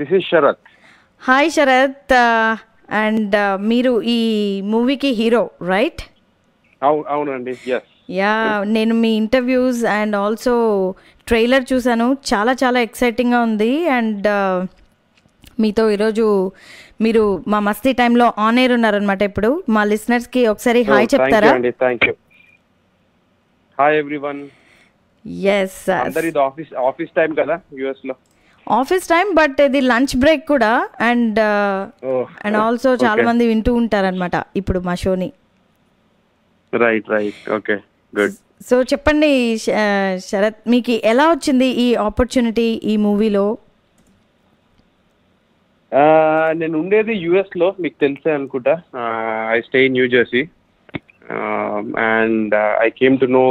This is Sharath hi Sharath and మీరు ఈ మూవీకి హీరో రైట్ అవు అవునండి. యా నేను మీ ఇంటర్వ్యూస్ అండ్ ఆల్సో ట్రైలర్ చూశాను. చాలా చాలా ఎక్సైటింగ్గా ఉంది. అండ్ మీతో ఈరోజు మీరు మా మస్తీ టైంలో ఆన్ ఎయిర్ ఉన్నారనమాట ఇప్పుడు. మా లిసనర్స్కి ఒకసారి హాయ్ చెప్తారా? హాయ్ ఎవ్రీవన్ ఎస్ అందరు ఆఫీస్ ఆఫీస్ టైం కదా యుఎస్లో ఆఫీస్ టైం బట్ ఇది లంచ్ బ్రేక్ కూడా. అండ్ అండ్ ఆల్సో చాలా. మంది వింటూ ఉంటారనమాట ఇప్పుడు మా షోని. Right right. Okay good. So చెప్పండి శరత్ మీకు ఎలా వచ్చింది ఈ ఆపర్చునిటీ ఈ మూవీలో? నేను ఉండేది యుఎస్లో మీకు తెలిసే అనుకుంటా. I stay in New Jersey. And I came to know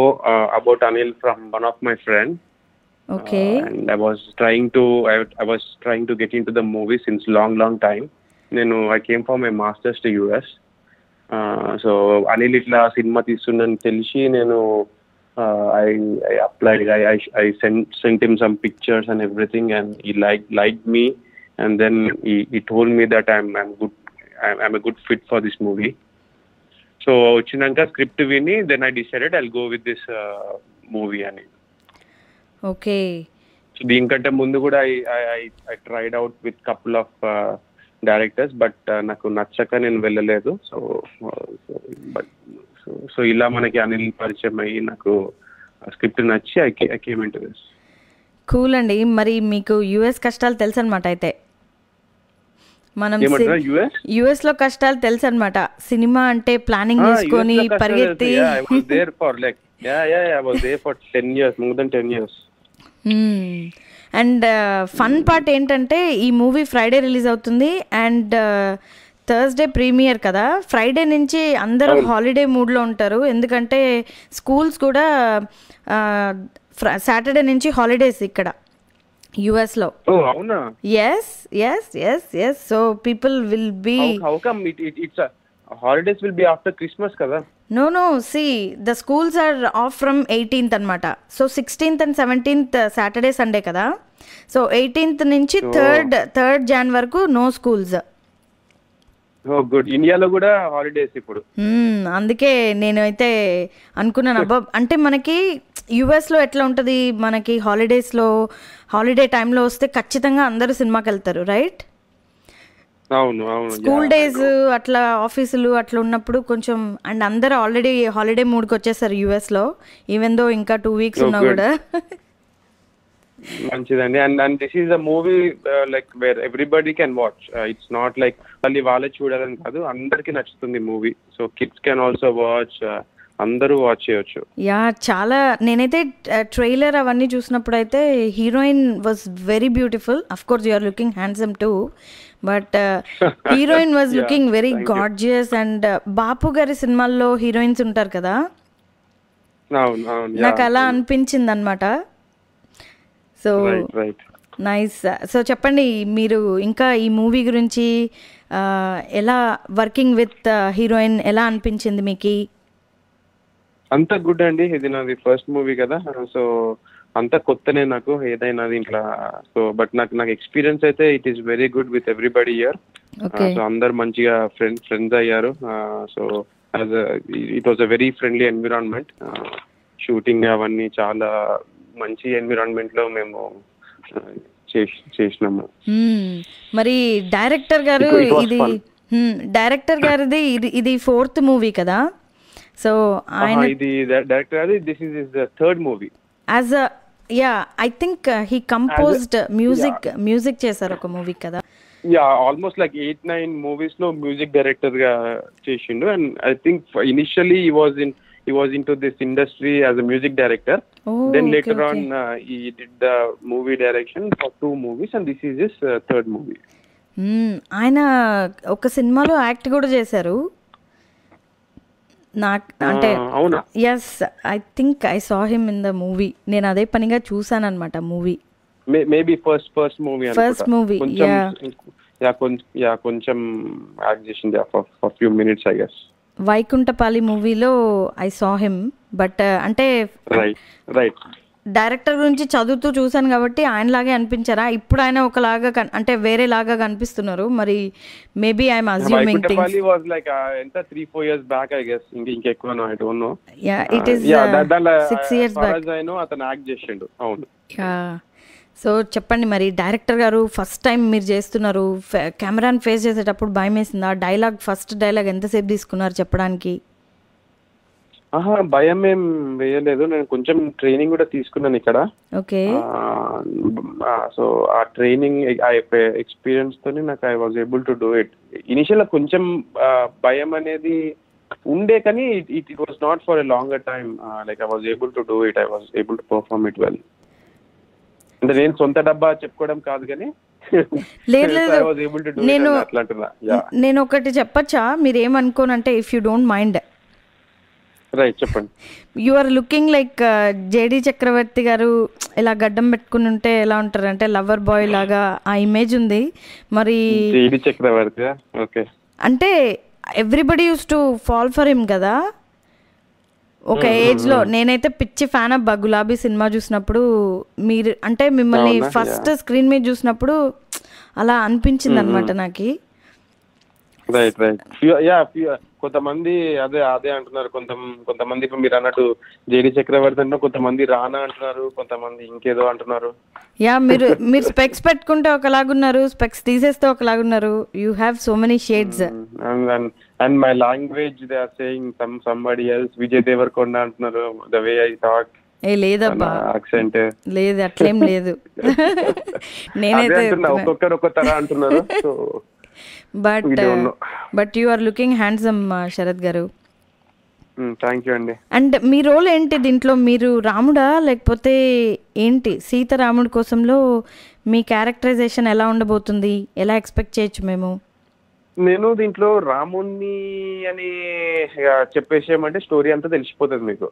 about Anil from one of my friend. Okay and I was trying to I was trying to get in to the movie since long long time నేను I came for my masters to US so Anil ఇట్లా cinema తీస్తుందని తెలిసి నేను I I applied I I sent sent him some pictures and everything and he like like me and then he told me that I'm I'm good I'm a good fit for this movie so వచ్చినాక script విని then I decided I go with this movie అని. Okay. So దీనికంటే ముందు కూడా I I tried out with couple of directors but నాకు నచ్చక నేను వెళ్ళలేదు. సో బట్ సో ఇలా మనకి అనిల్ పరిచయం అయ్యి నాకు స్క్రిప్ట్ నచ్చి I came in this cool అండి. మరి మీకు యుఎస్ కష్టాలు తెలుసు అనమాట అయితే. మనం యుఎస్లో కష్టాలు తెలుసు అనమాట సినిమా అంటే ప్లానింగ్ చేసుకొని పరిగెత్తి for like yeah yeah I was there for 10 years more than 10 years and fun part ఏంటంటే ఈ మూవీ ఫ్రైడే రిలీజ్ అవుతుంది. అండ్ థర్స్డే ప్రీమియర్ కదా. ఫ్రైడే నుంచి అందరూ హాలిడే మూడ్లో ఉంటారు. ఎందుకంటే స్కూల్స్ కూడా సాటర్డే నుంచి హాలిడేస్ ఇక్కడ యుఎస్లో yes yes yes yes so people will be holidays will be after Christmas కదా? No no see the schools are off from eighteenth అనమాట so sixteenth and seventeenth Saturday Sunday కదా? So eighteenth నుంచి third third Jan వరకు no schools good ఇండియాలో కూడా holidays ఇప్పుడు. అందుకే నేను అయితే అనుకున్నాను అబ్బా అంటే మనకి యుఎస్లో ఎట్లా ఉంటుంది? మనకి హాలిడేస్లో హాలిడే టైంలో వస్తే ఖచ్చితంగా అందరూ సినిమాకి వెళ్తారు రైట్ అవును అవును. స్కూల్ డేస్ అట్లా ఆఫీసులు అట్లా ఉన్నప్పుడు కొంచెం అండ్ అందరూ ఆల్రెడీ హాలిడే మూడ్కి వచ్చేసారు యుఎస్లో ఈవెన్ దో ఇంకా టూ వీక్స్ ఉన్నా. కూడా. మంచిదండి. And and this is a movie like where everybody can watch it's not like మళ్ళీ వాళ్ళే చూడాలని కాదు అందరికి నచ్చుతుంది movie so kids can also watch అందరూ వాచ్ చేయొచ్చు. యా చాలా నేనైతే ట్రైలర్ అవన్నీ చూసినప్పుడు అయితే heroine was very beautiful of course you're looking handsome too but heroine was looking very. Gorgeous and Bapu గారి సినిమాల్లో హీరోయిన్స్ ఉంటారు కదా? నాకు అలా అనిపించింది అనమాట సో నైస్ సో చెప్పండి మీరు ఇంకా ఈ మూవీ గురించి ఆ, ఎలా వర్కింగ్ విత్ హీరోయిన్ ఎలా అనిపించింది మీకు? అంత గుడ్ అండి. ఇది నాది ఫస్ట్ మూవీ కదా. సో అంత కొత్తనే నాకు ఏదైనా దీంట్లో. సో బట్ నాకు నాకు ఎక్స్పీరియన్స్ అయితే it is very good with everybody here so అందరు మంచిగా ఫ్రెండ్ ఫ్రెండ్స్ అయ్యారు. So as it was a very friendly environment shooting అవన్నీ చాలా మంచి ఎన్విరాన్మెంట్లో మేము uh, చేసి చేసినాము. మ్మ్. మరి డైరెక్టర్ గారు ఇది. డైరెక్టర్ గారిది ఇది ఇది ఫోర్త్ మూవీ కదా? సో ఆయన ఇది డైరెక్టర్ అది this is third movie as a yeah I think he composed music music చేశారు ఒక మూవీ కదా. Yeah almost like eight nine మూవీస్లో మ్యూజిక్ డైరెక్టర్గా చేసిండు. And I think initially he was in industry as music director then okay, movie direction for two movies and this is third movie. ఆయన ఒక సినిమాలో act కూడా చేశారు. నాకు అంటే అవునా. Yes I think I saw him in the movie నేను అదే పనిగా చూసాను అనమాట movie maybe first first movie movie, కొంచెం yeah. యా కొంచెం యా కొంచెం యాక్ట్ చేసింది for few minutes I guess Vaikuntapali మూవీలో ఐ సా హిమ్ బట్ అంటే రైట్ రైట్ డైరెక్టర్ గురించి చదువుతూ చూశాను కాబట్టి ఆయనలాగే అనిపించారా? ఇప్పుడు ఆయన ఒకలాగా అంటే వేరేలాగా కనిపిస్తున్నారు. మరి maybe I'm assuming things. Was like ఎంత? Three four years back I guess. ఇంక ఇంకెక్కువ I don't know. Yeah it is six years back. అయినో అతను యాక్ట్ చేసిండు. అవును. యా. సో చెప్పండి మరి డైరెక్టర్ గారు ఫస్ట్ టైం మీరు చేస్తున్నారు. కెమెరాని ఫేస్ చేసేటప్పుడు భయం వేసిందా డైలాగ్ ఫస్ట్ డైలాగ్ ఎంతసేపు తీసుకున్నారు చెప్పడానికి? భయం ఏం వేయలేదు. నేను కొంచెం ట్రైనింగ్ కూడా తీసుకున్నాను ఇక్కడ. ఓకే. సో ఆ ట్రైనింగ్ ఎక్స్పీరియన్స్ తోని నాకు I was able to do it initial కొంచెం భయం అనేది ఉండే కానీ it it was not for a longer time like I was able to do it I was able to perform it well అంటే నేను సొంత డబ్బా చెప్పుకోవడం కాదు కానీ లేదు, లేదు. నేను- నేను ఒకటి చెప్పచ్చా? మీరు ఏమనుకోనంటే if you don't mind right చెప్పండి. You are looking like JD Chakravarthi garu ఇలా గడ్డం పెట్టుకుని ఉంటే ఎలా ఉంటారు అంటే లవర్ బాయ్ లాగా ఆ ఇమేజ్ ఉంది. మరి జేడి చక్రవర్తి ఓకే అంటే everybody used to fall for him కదా. ఒక ఏజ్లో నేనైతే పిచ్చి ఫ్యాన్ అబ్బా గులాబీ సినిమా చూసినప్పుడు మీరు అంటే మిమ్మల్ని? ఫస్ట్ స్క్రీన్ మీద చూసినప్పుడు అలా అనిపించింది అనమాట నాకు. రైట్ రైట్ యా కొంతమంది అదే అదే అంటున్నారు. కొంత కొంతమంది ఇప్పుడు మీరు అన్నట్టు జేడి చక్రవర్తి అంటే కొంతమంది రానా అంటున్నారు కొంతమంది ఇంకేదో అంటున్నారు. యా మీరు మీరు స్పెక్స్ పెట్టుకుంటే ఒకలాగున్నారు స్పెక్స్ తీసేస్తే ఒకలాగున్నారు. You have so many shades. And my language they are saying some somebody else. Vijay Devarakonda అంటున్నారు ద వే ఐ టాక్. ఏ లేదబ్బా. యాక్సెంట్ లేదు అట్లేం లేదు. నేనైతే ఒక్కొక్కరు ఒక్కొక్క అంటున్నారు so but. But you are looking handsome Sharath garu thank you అండి. అండ్ మీ రోల్ ఏంటి దీంట్లో? మీరు రాముడా? లేకపోతే ఏంటి? సీతారాముడి కోసంలో మీ క్యారెక్టరైజేషన్ ఎలా ఉండబోతుంది? ఎలా ఎక్స్పెక్ట్ చేయొచ్చు మేము? నేను దీంట్లో రాముణ్ణి అని చెప్పేసేయమంటే స్టోరీ అంతా తెలిసిపోతుంది మీకు.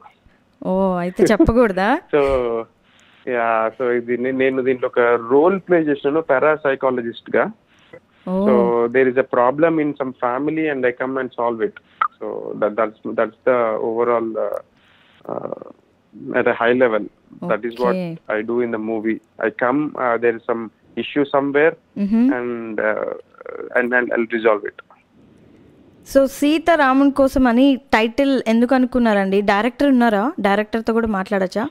ఓ అయితే చెప్పకూడదా? సో యా సో ఇది నేను దీంట్లో ఒక రోల్ ప్లే చేసినాను పారాసైకాలజిస్ట్గా. ఓ so there is a problem in some family and I come and solve it so that that's that's the overall at a high level. That is what Okay. i do in the movie. I come uh, there is some issue somewhere మ్హమ్. and uh, and and i'll resolve it. So సీతారాముడి కోసం అని title ఎందుకు అనుకున్నారండి director ఉన్నారా డైరెక్టర్తో కూడా మాట్లాడచ్చా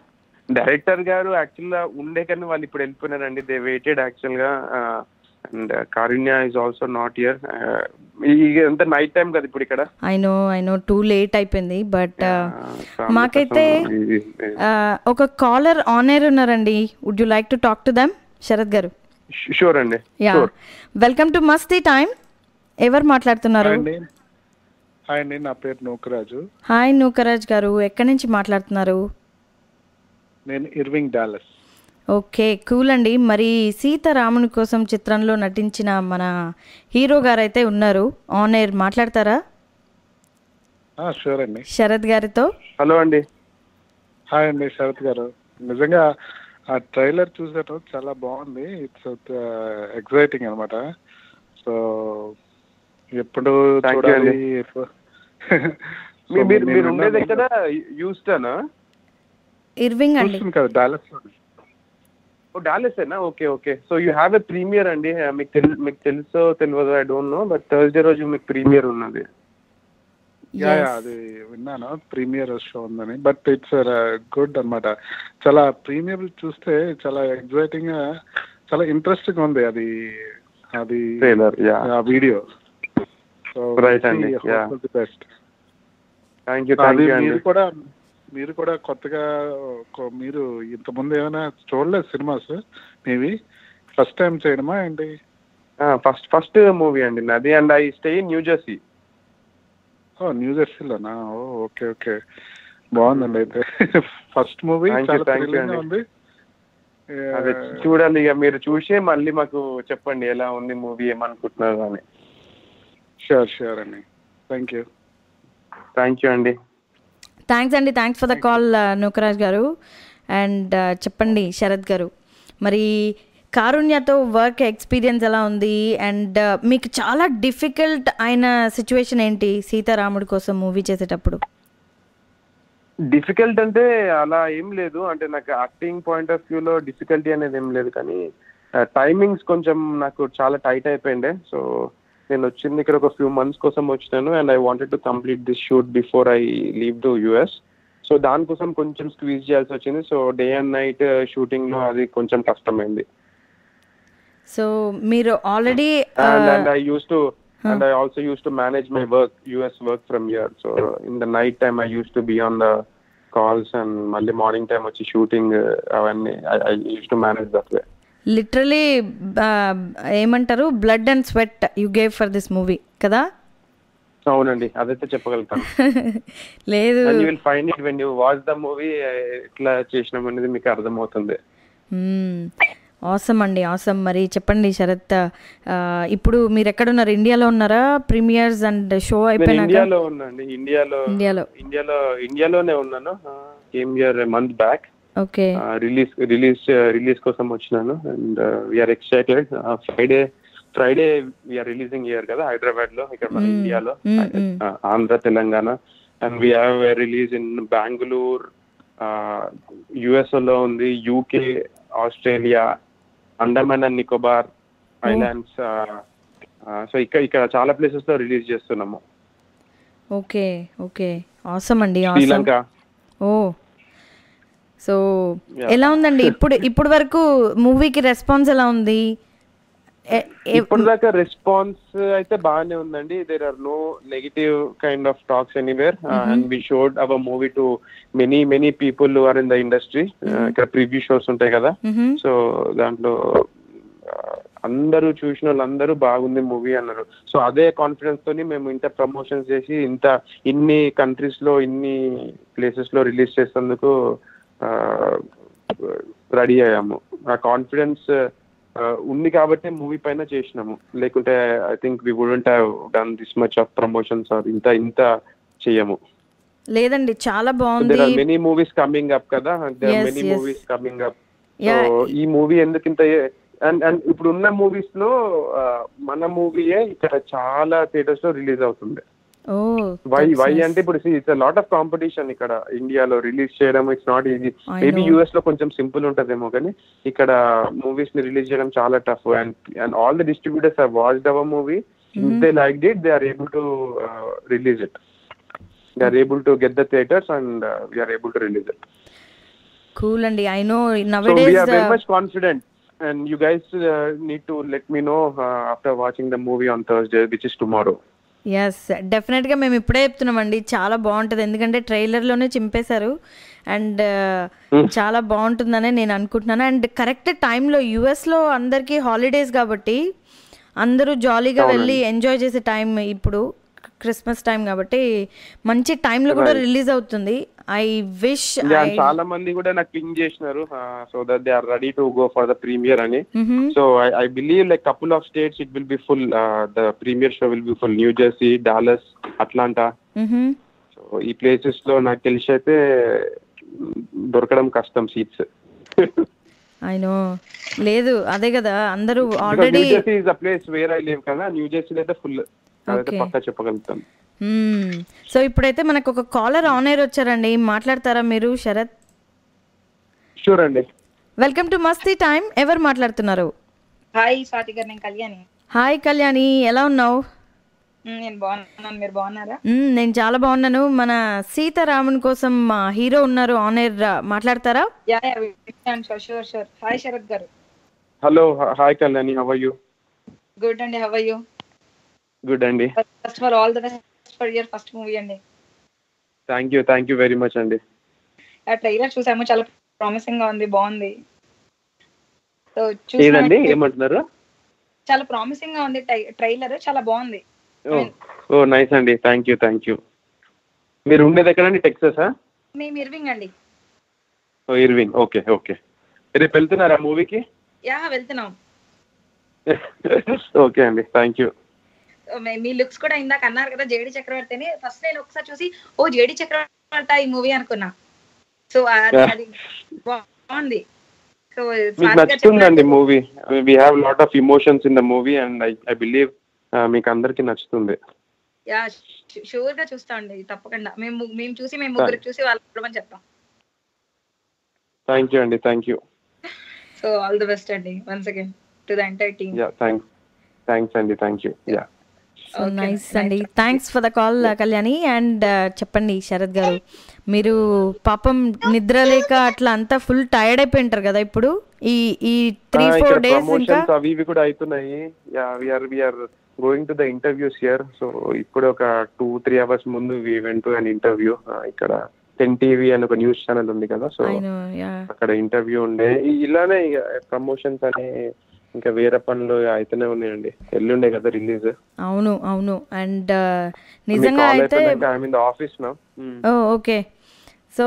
director గారు యాక్చువల్గా ఉండే కానీ వాళ్ళు ఇప్పుడు వెళ్ళిపోయినారండి దే వెయిటెడ్ యాక్చువల్గా and Karunya is also not here night time కదా ఇప్పుడు ఇక్కడ? I know I know too late అయిపోయింది. బట్ So, మాకైతే ఆ, ఒక కాలర్ ఆన్ ఎయిర్ ఉన్నారండి. Would you like to talk to them Sharath garu. Sure అండి. Yeah welcome to Masti time ఎవరు మాట్లాడుతున్నారు? అండి. హాయ్ అండి. నా పేరు నూకరాజు. హాయ్ నూకరాజ్ గారు. ఎక్కడి నుంచి మాట్లాడుతున్నారు? నేను ఇర్వింగ్ డాలస్. ఓకే కూల్ అండి మరి సీతారాముని కోసం చిత్రంలో నటించిన మన హీరో గారు అయితే ఉన్నారు. ఆన్ ఎయిర్ మాట్లాడతారా? షూర్ అండి. శరత్ గారితో. హలో అండి. హాయ్ అండి శరత్ గారు. నిజంగా ఆ ట్రైలర్ చూసాను చాలా బాగుంది. ఇట్స్ ఎక్సైటింగ్ అనమాట సో ఎప్పుడు చూడాలి మీరు యూస్టన్ ఇర్వింగ్ అండి. చూస్తుంది కదా Dallas oh డాలెసేనా okay okay. So you have a premiere అండి. మీకు తెలి మీకు తెలుసో తెలియదు I don't know but Thursday రోజు మీకు ప్రీమియర్ ఉన్నది. యా. అది విన్నాను. ప్రీమియర్ షో ఉందని. బట్ ఇట్స్ గుడ్ అన్నమాట. చాలా ప్రీమియర్ చూస్తే చాలా ఎగ్జైటింగ్గా చాలా ఇంట్రెస్టింగ్ ఉంది అది అది ట్రైలర్ యా ఆ వీడియో సో Right అండి. బెస్ట్ థ్యాంక్ యూ మీరు కూడా మీరు కూడా కొత్తగా మీరు ఇంతకుముందు ఏమైనా చూడలేదు సినిమాస్? మీవి? ఫస్ట్ టైం చేయడమా ఏంటి? ఫస్ట్ ఫస్ట్ మూవీ అండి నాది and I stay in New Jersey. Oh New జెర్సీలోనా? Oh okay okay. బాగుందండి అయితే. First movie. ఉంది. అదే చూడాలి ఇక మీరు చూసి మళ్ళీ మాకు చెప్పండి ఎలా ఉంది మూవీ ఏమనుకుంటున్నారు అని. షూర్ షూర్ అండి థ్యాంక్ యూ థ్యాంక్ యూ అండి థ్యాంక్స్ అండి. Thanks for the call Nookaraj garu. And చెప్పండి శరత్ గారు. మరి కారుణ్యతో వర్క్ ఎక్స్పీరియన్స్ ఎలా ఉంది? అండ్ మీకు చాలా డిఫికల్ట్ అయిన సిచ్యువేషన్ ఏంటి సీతారాముడి కోసం మూవీ చేసేటప్పుడు? డిఫికల్ట్ అంటే అలా ఏం లేదు. అంటే నాకు యాక్టింగ్ పాయింట్ ఆఫ్ వ్యూలో డిఫికల్టీ అనేది ఏం లేదు కానీ టైమింగ్స్ కొంచెం నాకు చాలా టైట్ అయిపోయిండే. సో నేను వచ్చింది ఇక్కడ ఒక ఫ్యూ మంత్స్ కోసం వచ్చినాను and I wanted to complete this shoot before I leave to US so దానికోసం కొంచెం స్క్వీజ్ చేయాల్సి వచ్చింది. సో డే అండ్ నైట్ షూటింగ్లో అది కొంచెం కష్టమైంది. సో మీరు already and I used to and I also used to manage my work US work from here. So in the night time I used to be on the calls and మళ్ళీ morning time వచ్చి shooting అవన్నీ I used to manage that way literally ఏమంటారు? Blood and sweat you gave for this movie కదా? అవునండి. అదైతే చెప్పగలుగుతాను. లేదు. You will find it when you watch the movie ఎట్లా చేసినాం అనేది మీకు అర్థమవుతుంది. ఆసమ్ అండి. ఆసమ్ మరి చెప్పండి శరత్. ఇప్పుడు మీరు ఎక్కడున్నారు? ఇండియాలో ఉన్నారా? ప్రీమియర్స్ అండ్ షో నేను అయిపోయినాక? ఇండియాలో ఉన్నాండి ఇండియాలో ఇండియాలో. ఇండియాలో ఇండియాలోనే ఉన్నాను. Came here month back okay release release release కోసం వచ్చినాను. And we're excited Friday Friday we're releasing here కదా హైదరాబాద్లో ఇక్కడ మన ఇండియాలో. Mm, mm. uh, Andhra Telangana. And we have release in Bengaluru యుఎస్లో ఉంది UK Australia Andaman and Nicobar islands so ఇక్కడ ఇక్కడ చాలా ప్లేసెస్లో రిలీజ్ చేస్తున్నాము. ఓకే ఓకే ఆసమ్ అండి శ్రీలంక ఓ సో ఎలా ఉందండి? ఇప్పుడు ఇప్పుడు వరకు మూవీకి రెస్పాన్స్ ఎలా ఉంది? ఇప్పుడు దాకా రెస్పాన్స్ అయితే బాగానే ఉందండి. There are no negative kind of talks anywhere and we showed our movie to many many people are in the industry ఇక్కడ ప్రివ్యూ షోస్ ఉంటాయి కదా. సో దాంట్లో uh, అందరూ చూసిన వాళ్ళందరూ బాగుంది మూవీ అన్నారు. సో అదే కాన్ఫిడెన్స్ తోని మేము ఇంత ప్రమోషన్స్ చేసి ఇంత ఇన్ని కంట్రీస్లో ఇన్ని ప్లేసెస్లో రిలీజ్ చేసేందుకు రెడీ అయ్యాము. ఆ కాన్ఫిడెన్స్ ఉంది కాబట్టి మూవీ పైన చేసినాము. లేకుంటే I think we wouldn't have done this much of promotions or ఇంత ఇంత చెయ్యము. లేదండి చాలా దేర్ బాగుంది are many movies coming up కదా? There Yes, many. Movies coming up. ఈ మూవీ ఎందుకు ఇంత అండ్ అండ్ ఇప్పుడు ఉన్న మూవీస్లో మన మూవీయే ఇక్కడ చాలా థియేటర్స్లో రిలీజ్ అవుతుంది వై వై. అంటే ఇప్పుడు ఇట్స్ లాట్ ఆఫ్ కాంపిటీషన్ ఇక్కడ ఇండియాలో రిలీజ్ చేయడం ఇట్స్ నాట్ ఈజీ మేబీ. యూఎస్లో కొంచెం సింపుల్ ఉంటదేమో కానీ ఇక్కడ మూవీస్ని రిలీజ్ చేయడం చాలా tough and and all the distributors have watched our movie they liked it they are able to release it they are able to get the theatres and we're able to release it cool అండి. I know very much confident, and you guys uh, need to let me know uh, after watching the movie on Thursday, which is tomorrow. Yes డెఫినెట్గా మేము ఇప్పుడే చెప్తున్నామండి. చాలా బాగుంటుంది. ఎందుకంటే ట్రైలర్లోనే చింపేశారు. అండ్ చాలా బాగుంటుందని నేను అనుకుంటున్నాను. అండ్ కరెక్ట్ టైంలో యూఎస్లో అందరికీ హాలిడేస్ కాబట్టి అందరూ జాలీగా వెళ్ళి ఎంజాయ్ చేసే టైం ఇప్పుడు. క్రిస్మస్ టైం కాబట్టి మంచి టైంలో కూడా రిలీజ్ అవుతుంది. ఐ విష్ చాలా మంది కూడా నాకు పింగ్ చేసినారు so that they are ready to go for the premiere అని. So I believe like couple of states it will be full the premiere show will be full New Jersey Dallas Atlanta so ఈ ప్లేసెస్లో నాకు తెలిసి అయితే దొరకడం కష్టం seats I know లేదు అదే కదా అందరూ already place where I live కదా న్యూ జెర్సీలో అయితే ఫుల్ అదైతే. పక్కా చెప్పగలుగుతాను సో ఇప్పుడైతే మనకు ఒక కాలర్ ఆన్ ఎయిర్ వచ్చారండి. మాట్లాడతారా మీరు శరత్? షూర్ అండి. వెల్కమ్ టు మస్తీ టైం ఎవరు మాట్లాడుతున్నారు? హాయ్ స్వాతి గారు నేను కళ్యాణి. హాయ్ కళ్యాణి. ఎలా ఉన్నావు? నేను బాగున్నాను. మీరు బాగున్నారా? నేను చాలా బాగున్నాను. మన సీతారామన్ కోసం మా హీరో ఉన్నారు ఆన్ ఎయిర్. మాట్లాడతారా? Sure sure hi Sharath garu. Hello hi Kalyani. Have you good అండి. హవ్ యూ గుడ్ అండి first for all the best for your first movie అండి thank you thank you very much అండి ఆ trailer చూసాము చాలా ప్రామిసింగ్గా ఉంది బాగుంది. సో చూసిన ఏమంటున్నారు? చాలా ప్రామిసింగ్గా ఉంది ట్రైలర్ చాలా బాగుంది. ఓ ఓ నైస్ అండి థ్యాంక్ యూ థ్యాంక్ యూ మీరు ఉండేది ఎక్కడండి? టెక్ససా మేము ఇర్వింగ్ అండి. ఓ ఇర్వింగ్ ఓకే ఓకే రేపు వెళ్తున్నారా మూవీకి యా వెళ్తున్నాం. ఓకే అండి థ్యాంక్ యూ మీ- లుక్స్ కూడా ఇందాక అన్నారు కదా జేడి చక్రవర్తిని. ఫస్ట్ నేను ఒకసారి చూసి ఓ జేడి చక్రవర్తి ఈ మూవీ అనుకున్నా. సో అది బాగుంది. So నచ్చుతుందండి movie we have lot of emotions in the movie and I I believe మీకు అందరికీ నచ్చుతుంది. యా షూర్గా చూస్తా అండి తప్పకుండా. మేము మేము చూసి మేము ముగ్గురికి చూసి వాళ్ళు చూడమని చెప్తాం. థ్యాంక్ యూ అండి thank you so all the best అండి once again to the entire team yeah thanks thanks అండి thank you yeah so nice అండి. Thanks for the call Kalyani and చెప్పండి శరత్ గారు. మీరు పాపం నిద్ర లేక అట్లా అంతా ఫుల్ టైర్డ్ అయిపోయి ఉంటారు కదా ఇప్పుడు? ఈ ఈ త్రీ ఫోర్ డేస్ ఇంకా? అవి ఇవి కూడా అవుతున్నాయి yeah we're we're going to the interviews here so ఇప్పుడు ఒక టూ త్రీ అవర్స్ ముందు we went to an interview ఇక్కడ టెన్ టీవీ అని ఒక న్యూస్ ఛానల్ ఉంది కదా. సో అక్కడ ఇంటర్వ్యూ ఉండే. ఇలానే ప్రమోషన్స్ అని ఇంకా వేరే పనులు అయితేనే ఉన్నాయండి. ఎల్లుండే కదా రిలీజ్. అవును అవును. అండ్ నిజంగా అయితే ఆఫీస్ ఓకే. సో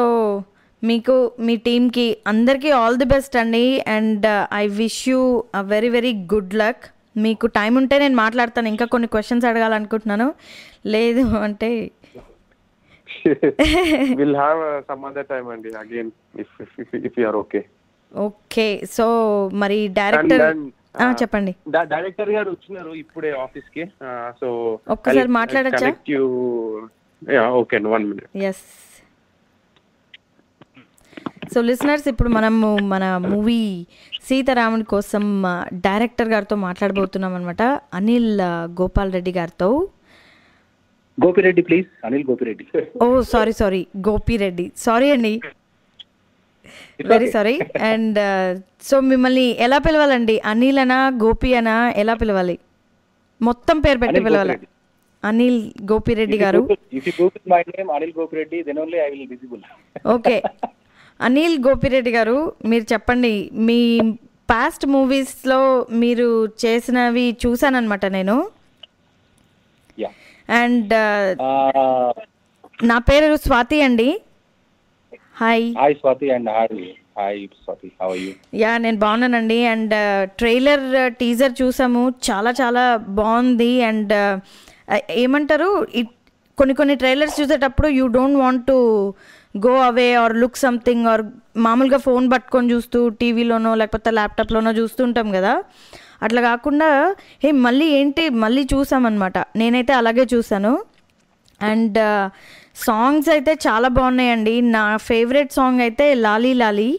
మీకు మీ టీంకి అందరికీ ఆల్ ది బెస్ట్ అండి. And I wish you a very very good luck. మీకు టైం ఉంటే నేను మాట్లాడతాను. ఇంకా కొన్ని క్వశ్చన్స్ అడగాలనుకుంటున్నాను. లేదు అంటే will have some other time అండి. Again if if you are okay okay. So మరి డైరెక్టర్ చెప్పండి. డైరెక్టర్ గారు వచ్చినారు ఇప్పుడే ఆఫీస్కి సో ఒక్కసారి మాట్లాడొచ్చా? You okay one minute. Yes so listeners ఇప్పుడు మనము మన మూవీ సీతారాముని కోసం డైరెక్టర్ గారితో మాట్లాడబోతున్నాం అనమాట అనిల్ గోపాల్ రెడ్డి గారితో. Gopireddy please. Anil Gopireddy. Oh sorry sorry. Gopireddy. Sorry అండి. వెరీ సారీ అండ్ సో మిమ్మల్ని ఎలా పిలవాలండి? అనిల్ అనా గోపి అనా ఎలా పిలవాలి? మొత్తం పేరు పెట్టి పిలవాలి. అనిల్ గోపిరెడ్డి గారు. ఓకే అనిల్ గోపిరెడ్డి గారు మీరు చెప్పండి. మీ పాస్ట్ మూవీస్లో మీరు చేసినవి చూసానమాట నేను. అండ్ నా పేరు స్వాతి అండి. Hi hi Swathi and hi hi Swathi how are you yeah నేను బాగున్నానండి. అండ్ ట్రైలర్ టీజర్ చూసాము. చాలా చాలా బాగుంది. అండ్ ఏమంటారు? ఇట్ కొన్ని కొన్ని ట్రైలర్స్ చూసేటప్పుడు you don't want to go away or look something or మామూలుగా ఫోన్ పట్టుకొని చూస్తూ టీవీలోనో లేకపోతే ల్యాప్టాప్లోనో చూస్తూ ఉంటాం కదా. అట్లా కాకుండా హే మళ్ళీ ఏంటి? మళ్ళీ చూసామన్నమాట. నేనైతే అలాగే చూసాను అండ్ సాంగ్స్ అయితే చాలా బాగున్నాయండి. నా ఫేవరెట్ సాంగ్ అయితే లాలీ లాలీ.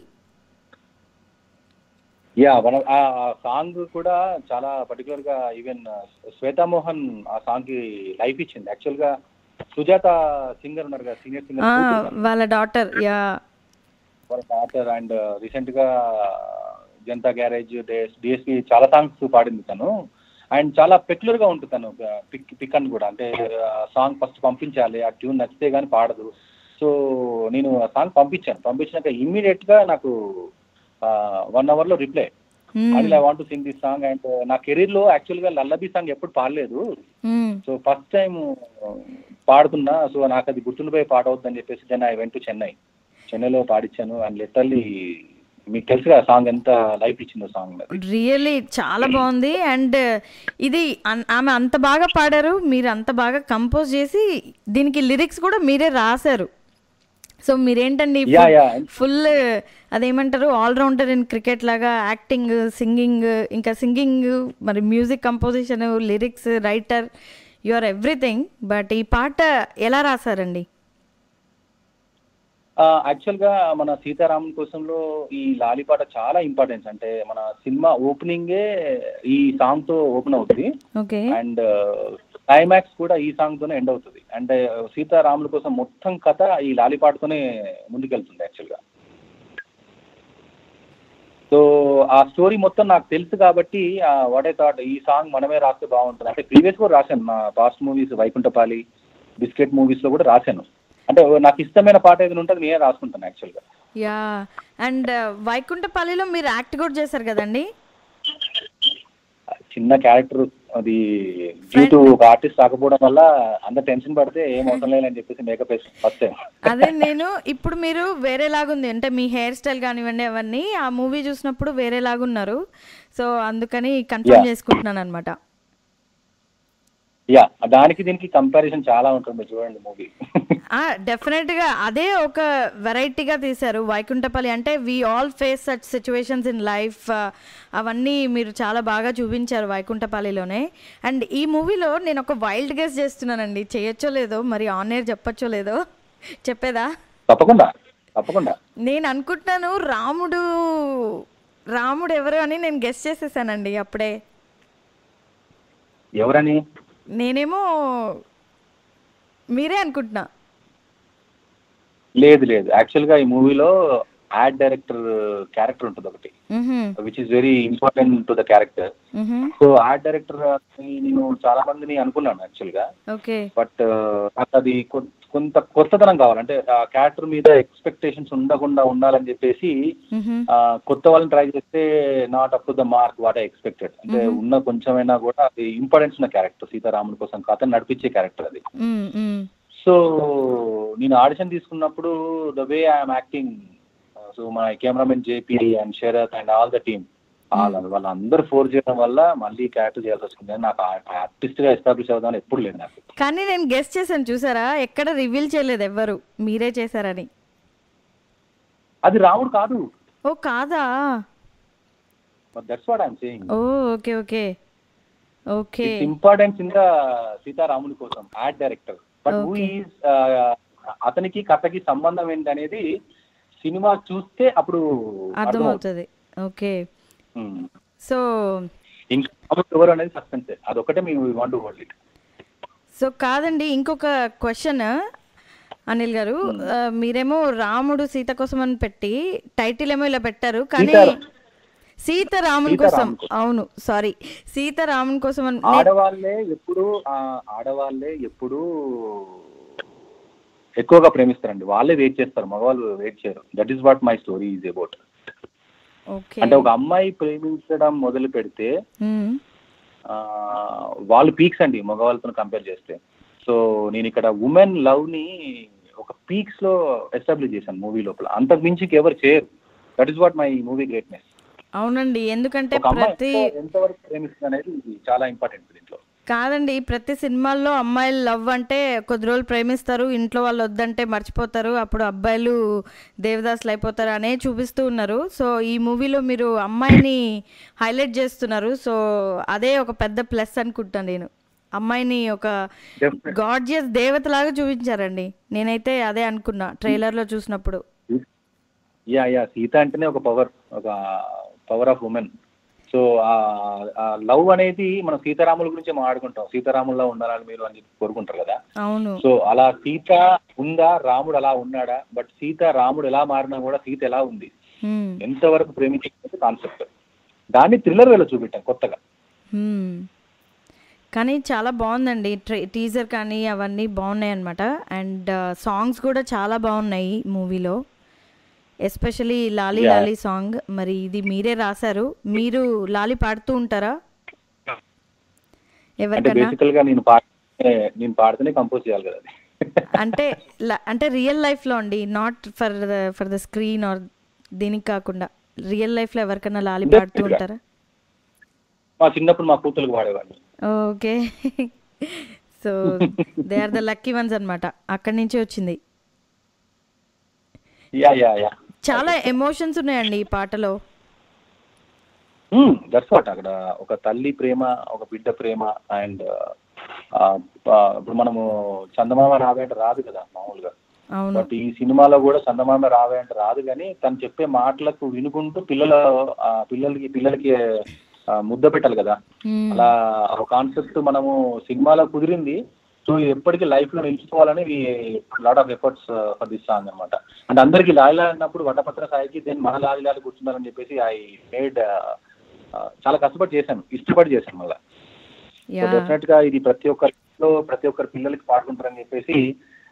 యా మన ఆ సాంగ్ కూడా చాలా పర్టికులర్గా ఈవెన్ శ్వేతా మోహన్ ఆ సాంగ్కి లైఫ్ ఇచ్చింది. యాక్చువల్గా సుజాత సింగర్ ఉన్నారు కదా సీనియర్ సింగర్ వాళ్ళ డాటర్ యా. వాళ్ళ డాటర్ అండ్ రీసెంట్గా జనతా గ్యారేజ్ డిఎస్పి చాలా సాంగ్స్ పాడింది తను. అండ్ చాలా పెక్యులర్గా ఉంటుంది తను పిక్ పిక్ అని కూడా. అంటే సాంగ్ ఫస్ట్ పంపించాలి ఆ ట్యూన్ నచ్చితే గానీ పాడదు. సో నేను ఆ సాంగ్ పంపించాను. పంపించినాక ఇమ్మీడియట్గా నాకు వన్ అవర్లో రిప్లై అది I want sing this song and నా కెరీర్లో యాక్చువల్గా లల్లబీ సాంగ్ ఎప్పుడు పాడలేదు. సో ఫస్ట్ టైం పాడుతున్నా. సో నాకు అది గుర్తుండిపోయి పాట అవుతుందని చెప్పేసి then I went to Chennai చెన్నైలో పాడించాను అండ్ లిటరల్లీ మీకు తెలుసు కదా సాంగ్ ఎంత లైఫ్ ఇచ్చిందో సాంగ్ రియల్లీ చాలా బాగుంది. అండ్ ఇది ఆమె అంత బాగా పాడారు. మీరు అంత బాగా కంపోజ్ చేసి దీనికి లిరిక్స్ కూడా మీరే రాశారు. సో మీరేంటండి. ఫుల్ అదేమంటారు? ఆల్రౌండర్ ఇన్ క్రికెట్ లాగా యాక్టింగ్ సింగింగ్ ఇంకా సింగింగ్ మరి music composition lyrics writer you are everything but ఈ పాట ఎలా రాశారండి? యాక్చువల్గా మన సీతారామన్ కోసంలో ఈ లాలి పాట చాలా ఇంపార్టెన్స్ అంటే మన సినిమా ఓపెనింగే ఈ సాంగ్తో ఓపెన్ అవుతుంది. అండ్ క్లైమాక్స్ కూడా ఈ సాంగ్ తోనే ఎండ్ అవుతుంది. అండ్ సీతారాముల కోసం మొత్తం కథ ఈ లాలి పాటతోనే ముందుకెళ్తుంది యాక్చువల్గా. సో ఆ స్టోరీ మొత్తం నాకు తెలుసు కాబట్టి వాట్ ఐ థాట్ ఈ సాంగ్ మనమే రాస్తే బాగుంటుంది. అంటే ప్రీవియస్ కూడా రాశాను. నా పాస్ట్ మూవీస్ వైకుంఠపాలి బిస్కెట్ మూవీస్లో కూడా రాశాను. అంటే నాకు ఇష్టమైన పాట ఏదైనా ఉంటుంది నేనే రాసుకుంటాను యాక్చువల్గా. యా. అండ్ వైకుంఠపల్లిలో మీరు యాక్ట్ కూడా చేశారు కదండి? చిన్న క్యారెక్టర్ అది డ్యూ టు ఒక ఆర్టిస్ట్ రాకపోవడం వల్ల అంత టెన్షన్ పడితే ఏం అవసరం లేదని చెప్పేసి మేకప్ వేసి ఫస్ట్ అదే నేను ఇప్పుడు మీరు వేరేలాగుంది అంటే మీ హెయిర్ స్టైల్ కానివ్వండి అవన్నీ ఆ మూవీ చూసినప్పుడు వేరేలాగున్నారు. సో అందుకని కన్ఫర్మ్. చేసుకుంటున్నాను అనమాట యా దానికి దీనికి కంపారిజన్ చాలా ఉంటుంది చూడండి మూవీ డెఫినెట్గా అదే ఒక వెరైటీగా తీశారు వైకుంఠపల్లి. అంటే we all face such situations in life అవన్నీ మీరు చాలా బాగా చూపించారు వైకుంఠపల్లిలోనే. అండ్ ఈ మూవీలో నేను ఒక వైల్డ్ గెస్ చేస్తున్నానండి. చేయొచ్చో లేదో మరి ఆన్ ఎయిర్ చెప్పొచ్చో లేదో చెప్పేదా? తప్పకుండా తప్పకుండా. నేను అనుకుంటున్నాను రాముడు రాముడు ఎవరు అని నేను గెస్ చేసేసానండి అప్పుడే. ఎవరని? నేనేమో మీరే అనుకుంటున్నా. లేదు లేదు. యాక్చువల్గా ఈ మూవీలో యాడ్ డైరెక్టర్ క్యారెక్టర్ ఉంటుంది ఒకటి. Which is very important to the character. So ad director నేను చాలా మందిని అనుకున్నాను యాక్చువల్గా. బట్ నాకు అది కొంత కొత్తదనం కావాలంటే ఆ క్యారెక్టర్ మీద ఎక్స్పెక్టేషన్స్ ఉండకుండా ఉండాలని చెప్పేసి కొత్త వాళ్ళని ట్రై చేస్తే not up to the mark what I expected అంటే ఉన్న కొంచెమైనా కూడా అది ఇంపార్టెన్స్ ఉన్న క్యారెక్టర్ సీతారాముని కోసం కథను నడిపించే క్యారెక్టర్ అది. సో నేను ఆడిషన్ తీసుకున్నప్పుడు the way I'm acting so మన cameraman JP and Sharath and all the team వాళ్ళ వాళ్ళందరూ ఫోర్ చేయడం వల్ల మళ్ళీ క్యారెక్టర్ చేయాల్సి వచ్చింది నాకు ఆర్టిస్ట్గా ఎస్టాబ్లిష్ అవుదామని ఎప్పుడు లేదు నాకు. కానీ నేను గెస్ట్ చేశాను చూసారా? ఎక్కడ రివీల్ చేయలేదు ఎవ్వరు. మీరే చేశారని. అది రాముడు కాదు. ఓ కాదా? That's what I'm saying oh okay okay. Okay. Importance in the సీతారాముని కోసం ad director but who. Is అతనికి కథకి సంబంధం ఏంటి అనేది సినిమా చూస్తే అప్పుడు అర్థమవుతుంది. ఓకే. Hmm. సో ఇంకా రాముడు ఎవరు అనేది సస్పెన్స్ అదొకటే మేము want to hold it so కాదండి ఇంకొక క్వశ్చన్ అనిల్ గారు. ఆ, మీరేమో రాముడు సీత కోసం అని పెట్టి టైటిల్ ఏమో ఇలా పెట్టారు కానీ సీతారా- సీతారాముని కోసం కోసం. అవును సారీ సీతారాముని కోసం అని నే- ఆడవాళ్ళే ఎప్పుడు ఆడవాళ్ళే ఎప్పుడు ఎక్కువగా ప్రేమిస్తారండి. వాళ్ళే వెయిట్ చేస్తారు మగవాళ్ళు వెయిట్ చేయరు. That is what my story is about అంటే ఒక అమ్మాయి ప్రేమించడం మొదలు పెడితే వాళ్ళు పీక్స్ అండి మగవాళ్ళతో కంపేర్ చేస్తే. సో నేను ఇక్కడ ఉమెన్ లవ్ని ఒక పీక్స్లో ఎస్టాబ్లిష్ చేశాను మూవీ లోపల. అంతకు మించి ఎవరు చేయరు. That is what my movie greatness అవునండి. ఎందుకంటే ప్రతి ఎంత- ఎంతవరకు ప్రేమిస్తుంది అనేది చాలా ఇంపార్టెంట్ దీంట్లో. కాదండి ప్రతి సినిమాల్లో అమ్మాయిలు లవ్ అంటే కొద్ది రోజులు ప్రేమిస్తారు ఇంట్లో వాళ్ళు వద్దంటే మర్చిపోతారు అప్పుడు అబ్బాయిలు దేవదాసులు అయిపోతారు అనే చూపిస్తూ ఉన్నారు. సో ఈ మూవీలో మీరు అమ్మాయిని హైలైట్ చేస్తున్నారు. సో అదే ఒక పెద్ద ప్లస్ అనుకుంటాను నేను. అమ్మాయిని ఒక. గాడ్జియస్ దేవతలాగా చూపించారండి. నేనైతే అదే అనుకున్నా ట్రైలర్లో చూసినప్పుడు. యా యా సీత అంటేనే ఒక పవర్ ఒక పవర్ ఆఫ్ ఉమెన్. సో ఆ లవ్ అనేది మనం సీతారాముల గురించి మాట్లాడుకుంటాం. సీతారాముల్లో ఉండాలని మీరు అని చెప్పి కోరుకుంటారు కదా? అవును. సో అలా సీత ఉందా రాముడు అలా ఉన్నాడా? బట్ సీత రాముడు ఎలా మారినా కూడా సీత ఎలా ఉంది. ఎంతవరకు ప్రేమించే కాన్సెప్ట్. దాన్ని థ్రిల్లర్ వేలో చూపెట్టాం కొత్తగా. కానీ చాలా బాగుందండి. టీజర్ కానీ అవన్నీ బాగున్నాయి అనమాట అండ్ సాంగ్స్ కూడా చాలా బాగున్నాయి మూవీలో. ఎస్పెషలీ లాలి. లాలి సాంగ్. మరి ఇది మీరే రాశారు. మీరు లాలి పాడుతూ ఉంటారా? అంటే ఎవరికన్నా? బేసికల్గా నేను పాడితే నేను పాడితేనే కంపోజ్ చేయాలి కదా అది. అంటే ల- అంటే రియల్ లైఫ్లో అండి not for for the screen or దీనికి కాకుండా. రియల్ లైఫ్లో ఎవరికన్నా లాలి పాడుతూ. ఉంటారా? మా చిన్నప్పుడు మా పాడేవాడిని. Okay. So they are the lucky ones అనమాట అక్కడి నుంచి వచ్చింది. యా యా యా చాలా ఎమోషన్స్ ఉన్నాయండి ఈ పాటలో. దట్స్ వాట్ అక్కడ ఒక తల్లి ప్రేమ ఒక బిడ్డ ప్రేమ అండ్ ఇప్పుడు మనము చందమామ రావే అంటే రాదు కదా మామూలుగా. బట్ ఈ సినిమాలో కూడా చందమామ రావే అంటే రాదు కానీ తను చెప్పే మాటలకు వినుకుంటూ పిల్లల పిల్లలకి పిల్లలకి ముద్ద పెట్టాలి కదా. అలా ఒక కాన్సెప్ట్ మనము సినిమాలో కుదిరింది. సో ఇది ఎప్పటికీ లైఫ్లో నిలిచిపోవాలని lot of efforts for this song అనమాట అంటే అందరికి లాలిలా అన్నప్పుడు వటపత్ర సాయికి దెన్ మన లాలిలాలు కూర్చున్నారని చెప్పేసి ఐ మేడ్ చాలా కష్టపడి చేశాను. ఇష్టపడి చేశాను మళ్ళీ. డెఫినెట్గా ఇది ప్రతి ఒక్కరిలో ప్రతి ఒక్కరి పిల్లలకి పాడుకుంటారని చెప్పేసి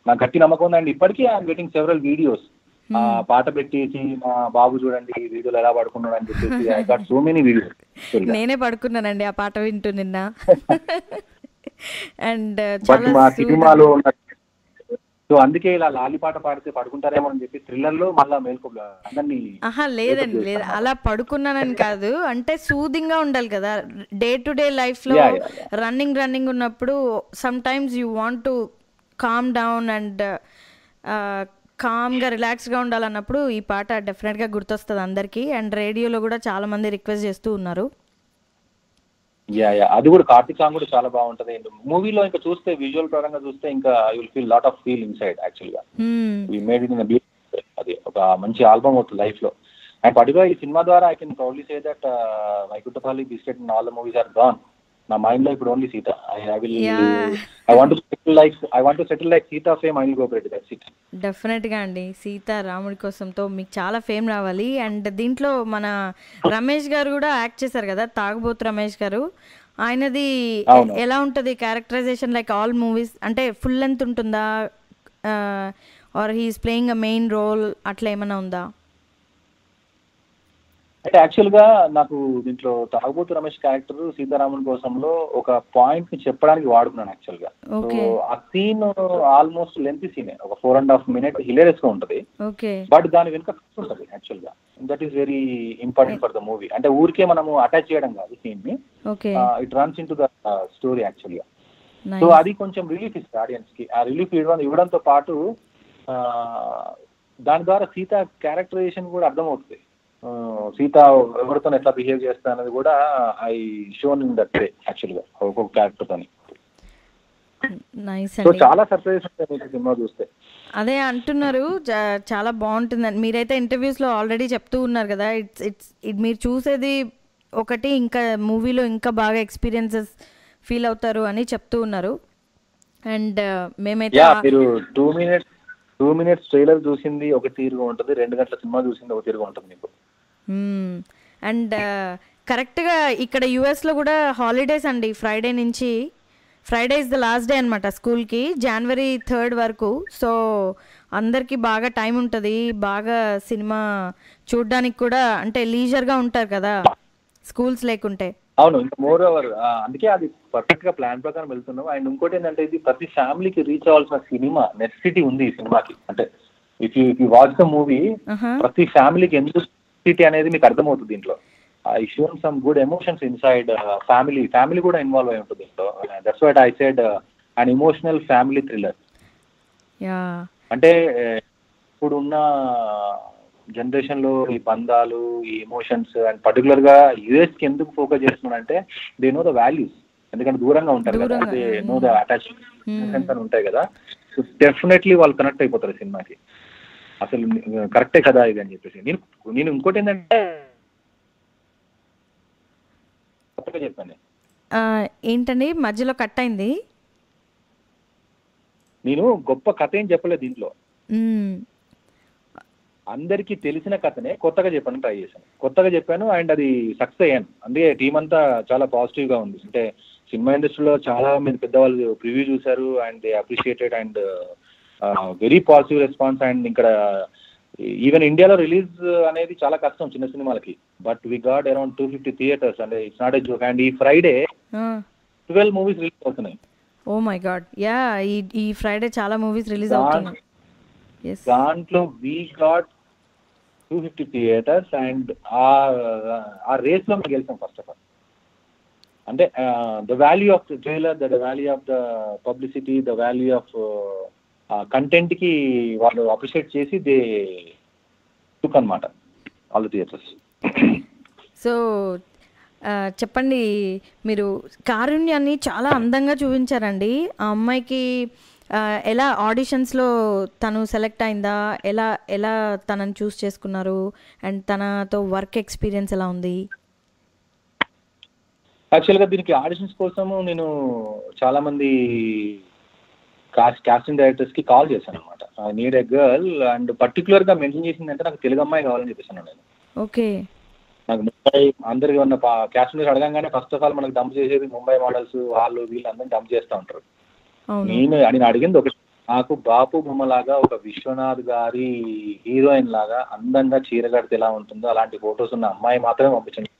నాకు గట్టి నమ్మకం ఉందండి ఇప్పటికీ ఐఎమ్ గెటింగ్ సెవరల్ వీడియోస్ ఆ పాట పెట్టేసి మా బాబు చూడండి వీడియోలు ఎలా పడుకున్నాడు అని చెప్పేసి I got so many videos నేనే పడుకున్నానండి ఆ పాట వింటూ నిన్న. అండ్ మా sweet సినిమాలో సో అందుకే ఇలా పాడితే పడుకుంటారేమో అని చెప్పి థ్రిల్లర్లో మళ్ళా మేల్కో అందరినీ ఆహా లేదండి లేదు. అలా పడుకున్నానని కాదు. అంటే సూదింగ్గా ఉండాలి కదా. డే టు డే లైఫ్లో రన్నింగ్ రన్నింగ్ ఉన్నప్పుడు sometimes you want to calm down and కామ్గా రిలాక్స్గా ఉండాలన్నప్పుడు ఈ పాట డెఫినెట్గా గుర్తొస్తుంది అందరికి. అండ్ రేడియోలో కూడా చాలా మంది రిక్వెస్ట్ చేస్తూ ఉన్నారు. యా యా అది కూడా కార్తీక్ సాంగ్ కూడా చాలా బాగుంటది. మూవీలో ఇంకా చూస్తే విజువల్ పరంగా చూస్తే ఇంకా you will feel lot of feel inside యాక్చువల్గా. వి మేడ్ ఇన్ అది ఒక మంచి ఆల్బమ్ అవుతుంది లైఫ్లో. అండ్ పర్టికులర్ ఈ సినిమా ద్వారా I can proudly say that Vaikunthapalli biscuit and all the movies are gone నా మైండ్లో ఇప్పుడు only Seetha. I will. I want settle like I want settle like Seetha fame I will go bread that seat డెఫినెట్గా అండి. సీత రాముడి కోసంతో మీకు చాలా fame రావాలి. And దీంట్లో మన రమేష్ గారు కూడా యాక్ట్ చేశారు కదా తాగుబోతు రమేష్ గారు. ఆయనది. ఎలా ఉంటుంది క్యారెక్టరైజేషన్ లైక్ ఆల్ మూవీస్ అంటే ఫుల్ లెంత్ ఉంటుందా? Or he's playing a main role అట్లా ఏమైనా ఉందా? అంటే యాక్చువల్గా నాకు దీంట్లో తాగుబోతు రమేష్ క్యారెక్టర్ సీతారామన్ కోసంలో ఒక పాయింట్ని చెప్పడానికి వాడుకున్నాను యాక్చువల్గా. సో ఆ సీన్ ఆల్మోస్ట్ లెంత్ సీన్ ఒక ఫోర్ అండ్ హాఫ్ మినిట్ హిలేరియస్గా ఉంటది. బట్ దాని వెనుక ఉంటుంది యాక్చువల్గా. That is very important for the movie అంటే ఊరికే మనము అటాచ్ చేయడం కాదు సీన్ని. It runs into the story యాక్చువల్గా. సో అది కొంచెం రిలీఫ్ ఇస్తుంది ఆడియన్స్కి. ఆ రిలీఫ్ ఇవ్వడం ఇవ్వడంతో పాటు దాని ద్వారా సీత క్యారెక్టరైజేషన్ కూడా అర్థమవుతుంది. సీత ఎవరితో ఎట్లా బిహేవ్ చేస్తా అనేది కూడా I shown in that way యాక్చువల్గా ఒక్కొక్క క్యారెక్టర్ తోని. నైస్ అండి. చాలా సర్ప్రైజ్ సినిమా చూస్తే. అదే అంటున్నారు చాలా బాగుంటుందని. మీరైతే ఇంటర్వ్యూస్లో ఆల్రెడీ చెప్తూ ఉన్నారు కదా ఇట్స్ ఇట్స్ ఇది మీరు చూసేది ఒకటి ఇంకా మూవీలో ఇంకా బాగా ఎక్స్పీరియన్సెస్ ఫీల్ అవుతారు అని చెప్తూ ఉన్నారు. అండ్ మేమైతే యా ఆ- మీరు two minutes two minutes trailer చూసింది ఒక తీరుగా ఉంటుంది రెండు గంటల సినిమా చూసింది ఒక తీరుగా ఉంటుంది మీకు. అండ్ కరెక్ట్గా ఇక్కడ యుఎస్లో కూడా హాలిడేస్ అండి. ఫ్రైడే నుంచి Friday is the last day అనమాట స్కూల్కి. జనవరి థర్డ్ వరకు. సో అందరికీ బాగా టైం ఉంటుంది. బాగా సినిమా చూడడానికి కూడా అంటే లీజర్గా ఉంటారు కదా స్కూల్స్ లేకుంటే. అవును ఇంకా మోర్ ఓవర్ అందుకే అది పర్ఫెక్ట్గా ప్లాన్ ప్రకారం వెళ్తున్నాం. అండ్ ఇంకోటి ఏంటంటే ఇది ప్రతి ఫ్యామిలీకి రీచ్ అవ్వాల్సిన సినిమా నెసెసిటీ ఉంది ఈ సినిమాకి. అంటే if you if you watch the movie. ప్రతి ఫ్యామిలీకి ఎందుకు సిటీ అనేది మీకు అర్థమవుతుంది దీంట్లో. I shown some good emotions inside family family కూడా ఇన్వాల్వ్ అయి ఉంటుంది దీంట్లో. That's why I said an emotional family thriller అంటే eh, ఇప్పుడున్న జనరేషన్లో ఈ బంధాలు ఈ ఎమోషన్స్ అండ్ పర్టికులర్గా యుఎస్కి ఎందుకు ఫోకస్ చేస్తున్నాడంటే దే నో ద వాల్యూస్ ఎందుకంటే దూరంగా ఉంటారు కదా దే. నో ద అటాచ్మెంట్స్ అని ఉంటాయి కదా. సో డెఫినెట్లీ వాళ్ళు కనెక్ట్ అయిపోతారు సినిమాకి. అసలు కరెక్టే కదా ఇది అని చెప్పేసి. నేను నేను ఇంకోటి ఏంటంటే కొత్తగా చెప్పాను. ఆ, ఏంటండి? మధ్యలో కట్ అయింది. నేను గొప్ప కథ ఏం చెప్పలేదు దీంట్లో. అందరికీ తెలిసిన కథనే కొత్తగా చెప్పాను ట్రై చేశాను. కొత్తగా చెప్పాను అండ్ అది సక్సెస్ అయ్యాను. అందుకే టీం అంతా చాలా పాజిటివ్గా ఉంది. అంటే సినిమా ఇండస్ట్రీలో చాలా మంది పెద్దవాళ్ళు ప్రివ్యూ చూశారు and they appreciated and very positive response and ఇక్కడ ఈవెన్ ఇండియాలో రిలీజ్ అనేది చాలా కష్టం చిన్న సినిమాలకి. But we got around two fifty theatres అంటే it's not a joke and ఈ ఫ్రైడే. ట్వెల్వ్ మూవీస్ రిలీజ్ అవుతున్నాయి. ఓ మై గాడ్ యా ఈ ఈ ఫ్రైడే చాలా మూవీస్ రిలీజ్ అవుతున్నాయి. దాంట్లో we got two fifty theatres and ఆ ఆ రేస్లో మేము గెలిచాం ఫస్ట్ ఆఫ్ ఆల్ అంటే the value of the trailer the value of the publicity the value of కంటెంట్కి వాళ్ళు అప్రిషియేట్ చేసి దే టుక్ అనమాట ఆల్ థియేటర్స్ సో చెప్పండి మీరు కారుణ్యాన్ని చాలా అందంగా చూపించారండి. ఆ అమ్మాయికి ఎలా ఆడిషన్స్లో తను సెలెక్ట్ అయిందా? ఎలా ఎలా తనని చూస్ చేసుకున్నారు? అండ్ తనతో వర్క్ ఎక్స్పీరియన్స్ ఎలా ఉంది? యాక్చువల్గా దీనికి ఆడిషన్స్ కోసము నేను చాలా మంది కాస్టింగ్ డైరెక్టర్స్కి కాల్ చేశాను అనమాట I need a girl and పర్టికులర్గా మెన్షన్ చేసిందంటే నాకు తెలుగు అమ్మాయి కావాలని చెప్పేసాను నేను. ఓకే. నాకు ముంబై అందరికి ఉన్న క్యాస్టింగ్ అడగంగానే ఫస్ట్ ఆఫ్ ఆల్ మనకు డంప్ చేసేది ముంబై మోడల్స్ వాళ్ళు వీళ్ళు అందరిని డంప్ చేస్తూ ఉంటారు. నేను నేను అడిగింది ఒకటి. నాకు బాపు బొమ్మలాగా ఒక విశ్వనాథ్ గారి హీరోయిన్ లాగా అందంగా చీర కడితే ఎలా ఉంటుందో అలాంటి ఫొటోస్ ఉన్న అమ్మాయి మాత్రమే పంపించండి.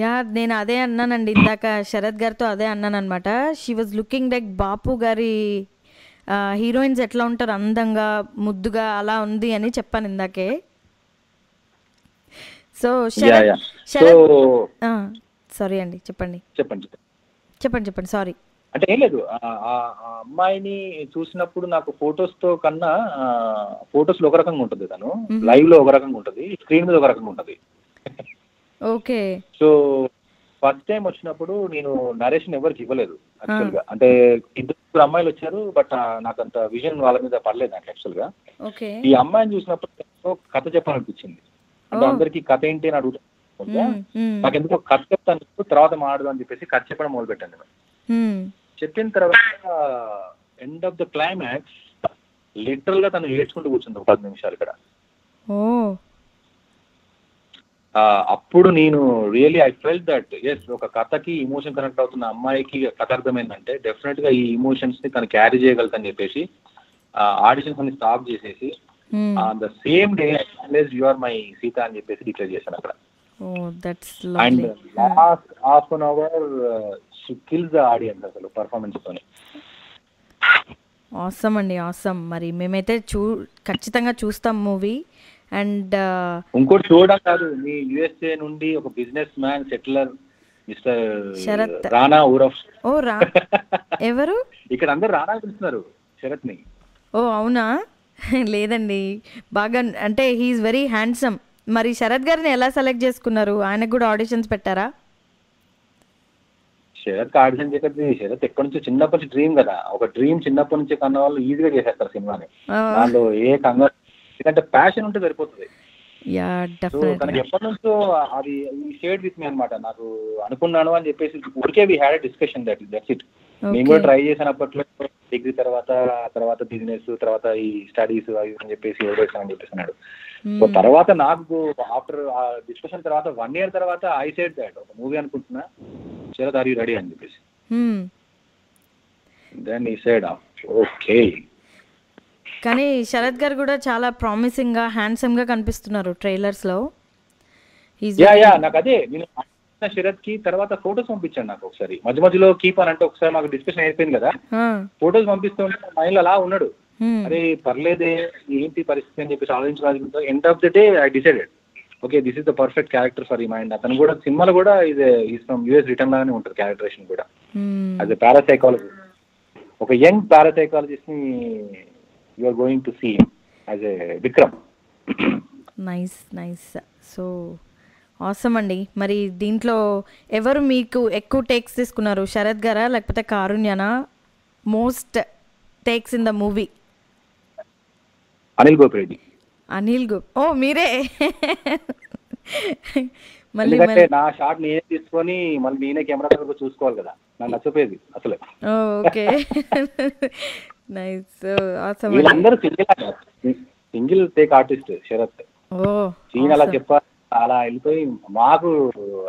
యా నేను అదే అన్నానండి. ఇందాక శరత్ గారితో అదే అన్నాను అనమాట she was looking like Bapu గారి హీరోయిన్స్ ఎట్లా ఉంటారు? అందంగా ముద్దుగా అలా ఉంది అని చెప్పాను ఇందాకే. సో శరత్ సారీ అండి చెప్పండి. చెప్పండి చెప్పండి. చెప్పండి సారీ అంటే ఏం లేదు ఆ అమ్మాయిని చూసినప్పుడు నాకు ఫొటోస్తో కన్నా ఫొటోస్లో ఒక రకంగా ఉంటుంది తను. లైవ్లో ఒక రకంగా ఉంటుంది స్క్రీన్ మీద ఒక రకంగా ఉంటుంది. ఓకే. సో ఫస్ట్ టైం వచ్చినప్పుడు నేను నరేషన్ ఎవరికి ఇవ్వలేదు యాక్చువల్గా. అంటే ఇద్దరు అమ్మాయిలు వచ్చారు బట్ నాకు అంత విజన్ వాళ్ళ మీద పడలేదు నాకు యాక్చువల్గా. ఈ అమ్మాయిని చూసినప్పుడు కథ చెప్పాలనిపించింది. అంటే. అందరికి కథ ఏంటి అని అడుగుతాను నాకు ఎందుకో కథ చెప్తాను తర్వాత మాడదు అని చెప్పేసి కథ చెప్పడం మొదలు పెట్టాను నేను చెప్పిన తర్వాత ఎండ్ ఆఫ్ ద క్లైమాక్స్ లిటరల్గా తను ఏడ్చుకుంటూ కూర్చుంది ఒక పది నిమిషాలు ఇక్కడ. అప్పుడు నేను really I felt that as ఒక కథకి ఇమోషన్ కనెక్ట్ అవుతున్న అమ్మాయికి కథ అర్థమైందంటే డెఫినెట్గా ఈ ఇమోషన్స్ని తను క్యారీ చేయగలుగుతాని చెప్పేసి ఆడిషన్స్ అన్ని స్టాప్ చేసేసి on the same day you are my Seetha అని చెప్పేసి డిక్లేర్ చేశాను అక్కడ. And last half an hour kills the audience అసలు పర్ఫార్మెన్స్ తోని. ఆసమ్ అండి ఆసమ్ మరి మేమైతే చూ ఖచ్చితంగా చూస్తాం మూవీ అండ్ ఇంకోటి చూడడం కాదు మీ యుఎస్ఏ నుండి ఒక business settler mister Sharath. Rana ఊరఫ్. ఓ రా ఎవరు? ఇక్కడ అందరు రానా పిలుస్తున్నారు శరత్ని ఓ అవునా? లేదండి బాగా అంటే హీఈస్ వెరీ హ్యాండ్సమ్ మరి శరత్ గారిని ఎలా సెలెక్ట్ చేసుకున్నారు? ఆయనకు కూడా ఆడిషన్స్ పెట్టారా? శరత్ ఆడిషన్ చేసేది శరత్ ఎప్పటి నుంచో చిన్నప్పటి నుంచి డ్రీమ్ కదా. ఒక డ్రీమ్ చిన్నప్పటి నుంచి కన్న వాళ్ళు ఈజీగా చేసేస్తారు సినిమాని. దానిలో ఏ కంగారు ఎందుకంటే ప్యాషన్ ఉంటే సరిపోతుంది. యా తనకి ఎప్పటి నుంచో అది షేడ్ విత్ మీ అనమాట నాకు అనుకున్నాను అని చెప్పేసి ఊరికే we had discussion that that's it నేను కూడా ట్రై చేశాను అప్పట్లో డిగ్రీ తర్వాత తర్వాత బిజినెస్ తర్వాత ఈ స్టడీస్ అవి అని చెప్పేసి వదిలేసానని చెప్పేసి అన్నాడు. సో తర్వాత నాకు ఆఫ్టర్ ఆ డిస్కషన్ తర్వాత వన్ ఇయర్ తర్వాత ఐ సైడ్ దాట్ ఒక మూవీ అనుకుంటున్నా శరత్ ఆర్ యూ రెడీ అని చెప్పేసి. దెన్ ఈ సైడ్ ఓకే కానీ శరత్ గారు కూడా చాలా ప్రామిసింగ్గా హ్యాండ్సమ్గా కనిపిస్తున్నారు ట్రైలర్స్లో. యా యా నాకు అదే నేను శరత్కి తర్వాత ఫొటోస్ పంపించాను నాకు ఒకసారి. మధ్య మధ్యలో కీప్ అని అంటే ఒకసారి మాకు డిస్కషన్ అయిపోయింది కదా. ఫొటోస్ పంపిస్తుంటే మైండ్ అలా ఉన్నాడు. Hmm. అరే పర్లేదే ఏంటి పరిస్థితి అని చెప్పేసి ఆలోచించాలి end of the day I decided okay this is the perfect character for ఈ మైండ్ అతను కూడా సినిమాలో కూడా ఇది ఫ్రమ్ యూఎస్ రిటర్న్ లాగానే ఉంటుంది క్యారెక్టరేషన్ కూడా. Hmm. యాజ్ ఎ పారాసైకాలజిస్ట్ ఒక young పారాసైకాలజిస్ట్ని you're going to see as a Vikram nice nice so awesome అండి. మరి దీంట్లో ఎవరు మీకు ఎక్కువ టేక్స్ తీసుకున్నారు? శరత్ గారా లేకపోతే కారుణ్యనా? Most takes in the movie Anil Gopireddy Anil గు ఓ మీరే. మళ్ళీ నా షాట్ నేనే తీసుకొని మళ్ళీ నేనే కెమెరా దగ్గర చూసుకోవాలి కదా. నాకు నచ్చపోయేది అసలు. ఓకే. నైస్ ఆసమ్ వీళ్ళందరూ single single take artist Sharath. ఓ సీన్ అలా చెప్పాలి అలా వెళ్ళిపోయి మాకు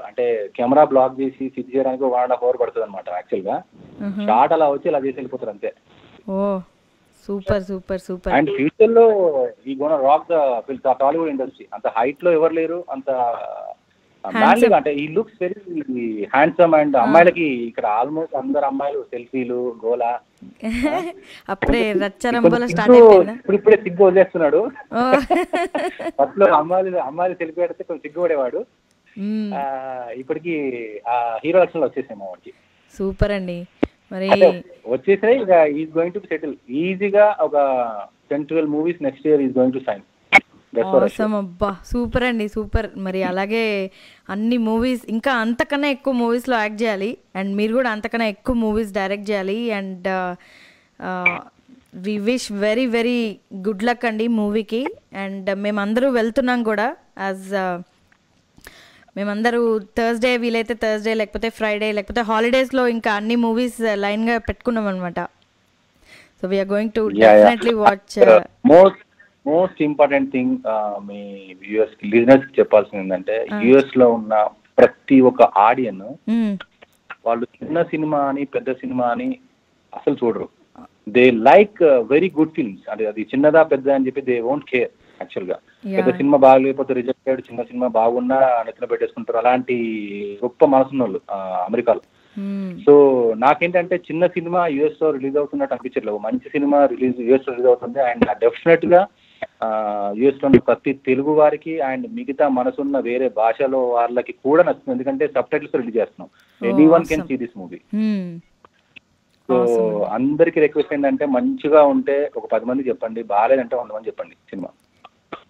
అంటే కెమెరా బ్లాక్ చేసి ఫిక్స్ చేయడానికి వన్ అండ్ హాఫ్ అవర్ పడుతుంది అనమాట యాక్చువల్గా షార్ట్ అలా వచ్చి అలా చేసి వెళ్ళిపోతారు అంతే. ఓ సూపర్ సూపర్ సూపర్. అండ్ ఫ్యూచర్లో ఈ gonna rock the Tollywood industry. అంత హైట్లో ఎవరు లేరు అంత గా అంటే ఈ లుక్స్ వెరీ హ్యాండ్సమ్ అండ్ అమ్మాయిలకి ఇక్కడ ఆల్మోస్ట్ అందరు అమ్మాయిలు సెల్ఫీలు గోలా. అప్పుడే రచ్చరంబోలో స్టార్ట్ అయిపోయిందా? ఇప్పుడు ఇప్పుడే సిగ్గు వదిలేస్తున్నాడు. ఓ. ఫస్ట్లో అమ్మాయిలు అమ్మాయిలు సెల్ఫీ పెడితే కొంచెం సిగ్గుపడేవాడు ఇప్పటికి ఆ హీరో లక్షణాలు వచ్చేసాయి మా వాడికి సూపర్ అండి. మరి వచ్చేసాయి ఇక ఈజ్ గోయింగ్ టు సెటిల్ ఈజీగా ఒక ten twelve movies next year is going to sign అవసరం అబ్బా. సూపర్ అండి సూపర్ మరి అలాగే అన్ని మూవీస్ ఇంకా అంతకన్నా ఎక్కువ మూవీస్లో యాక్ట్ చేయాలి. అండ్ మీరు కూడా అంతకన్నా ఎక్కువ మూవీస్ డైరెక్ట్ చేయాలి. And we wish very very good luck అండి మూవీకి అండ్ మేమందరూ వెళ్తున్నాం కూడా యాజ్ మేమందరూ థర్స్డే వీలైతే థర్స్డే లేకపోతే ఫ్రైడే లేకపోతే హాలిడేస్లో ఇంకా అన్ని మూవీస్ లైన్గా పెట్టుకున్నాం అనమాట so we're going to. Definitely watch most most important thing me US listeners చెప్పాల్సింది ఏంటంటే యుఎస్లో ఉన్న ప్రతి ఒక్క ఆడియన్ వాళ్ళు చిన్న సినిమా అని పెద్ద సినిమా అని అసలు చూడరు. They like very good films అంటే అది చిన్నదా పెద్ద అని చెప్పి దే వోంట్ కేర్ యాక్చువల్గా. పెద్ద సినిమా బాగలేకపోతే రిజెక్టెడ్ చిన్న సినిమా బాగున్నా నెత్తిన పెట్టేసుకుంటారు. అలాంటి గొప్ప మనసున్న వాళ్ళు అమెరికాలో. సో నాకేంటంటే చిన్న సినిమా యుఎస్లో రిలీజ్ అవుతున్నట్టు అనిపించట్లేదు. మంచి సినిమా రిలీజ్ యుఎస్లో రిలీజ్ అవుతుంది. అండ్ డెఫినెట్గా యుఎస్లో ఉన్న ప్రతి తెలుగు వారికి అండ్ మిగతా మనసున్న వేరే భాషలో వాళ్ళకి కూడా నచ్చుతుంది. ఎందుకంటే సబ్ టైటిల్స్ రిలీజ్ చేస్తున్నాం. Anyone can. See this movie. So. అందరికి రిక్వెస్ట్ ఏంటంటే మంచిగా ఉంటే ఒక పది మంది చెప్పండి బాగాలేదంటే వంద మంది చెప్పండి సినిమా.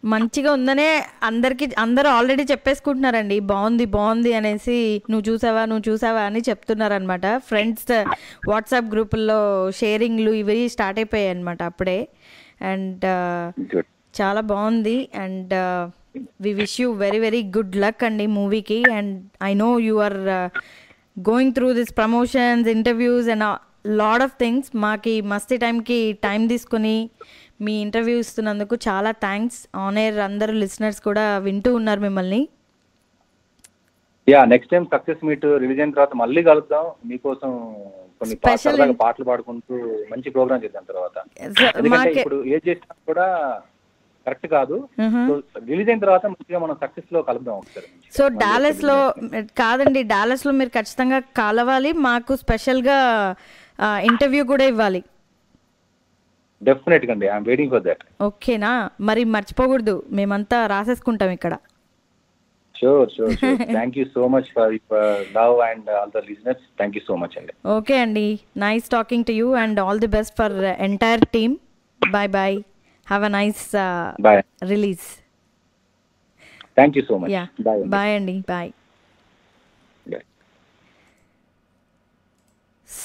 మంచిగా ఉందనే అందరికి అందరూ ఆల్రెడీ చెప్పేసుకుంటున్నారండి. బాగుంది బాగుంది అనేసి నువ్వు చూసావా నువ్వు చూసావా అని చెప్తున్నారనమాట ఫ్రెండ్స్ వాట్సాప్ గ్రూపుల్లో షేరింగ్లు ఇవి స్టార్ట్ అయిపోయాయి అనమాట అప్పుడే. అండ్ చాలా బాగుంది. And we wish you very very good luck అండి మూవీకి. And I know you are going through this promotions interviews and lot of things మాకి మస్తీ టైంకి టైం తీసుకుని మీ ఇంటర్వ్యూ ఇస్తున్నందుకు చాలా థ్యాంక్స్ ఆన్ ఎయిర్ అందరూ లిసనర్స్ కూడా వింటూ ఉన్నారు మిమ్మల్ని. Yeah next time success meet release అయిన తర్వాత మళ్ళీ కలుద్దాం. మీకోసం కొన్ని పాటలు పాడుకుంటూ మంచి ప్రోగ్రామ్ చేద్దాం తర్వాత. ఎందుకంటే ఇప్పుడు ఏ చేసినా కూడా కరెక్ట్ కాదు. రిలీజ్ అయిన తర్వాత మంచిగా మనం సక్సెస్లో కలుద్దాం. సో డాలస్లో ఒకసారి కాదండి డాలస్లో మీరు ఖచ్చితంగా కలవాలి. మాకు స్పెషల్గా ఇంటర్వ్యూ కూడా ఇవ్వాలి. డెఫినెట్గా అండి ఐఎమ్ వెయిటింగ్ ఫర్ దట్ ఓకేనా మరి మర్చిపోకూడదు. మేమంతా రాసేసుకుంటాం ఇక్కడ. Sure sure sure thank you so much for love and all the listeners thank you so much అండి ఓకే అండి nice talking to you and all the best for entire team bye bye have a nice release thank you so much bye bye అండి bye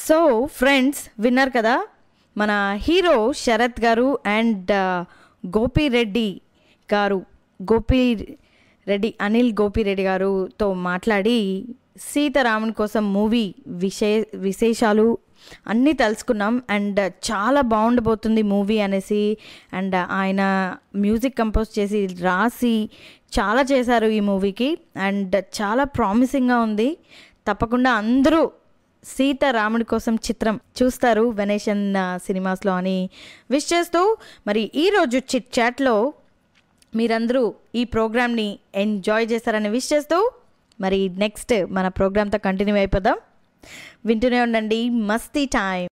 so friends విన్నారు కదా మన hero Sarath గారు and Gopireddy గారు గోపి రెడ్డి అనిల్ గోపిరెడ్డి గారుతో మాట్లాడి సీతారాముని కోసం మూవీ విశే విశేషాలు అన్నీ తెలుసుకున్నాం అండ్ చాలా బాగుండబోతుంది మూవీ అనేసి. అండ్ ఆయన మ్యూజిక్ కంపోజ్ చేసి రాసి చాలా చేశారు ఈ మూవీకి. అండ్ చాలా ప్రామిసింగ్గా ఉంది. తప్పకుండా అందరూ సీతారాముడి కోసం చిత్రం చూస్తారు వెనేషన్ సినిమాస్లో అని విష్ చేస్తూ. మరి ఈరోజు చిట్ చాట్లో మీరందరూ ఈ ప్రోగ్రామ్ని ఎంజాయ్ చేస్తారని విష్ చేస్తూ మరి నెక్స్ట్ మన ప్రోగ్రామ్తో కంటిన్యూ అయిపోదాం. వింటూనే ఉండండి. మస్తీ టైం.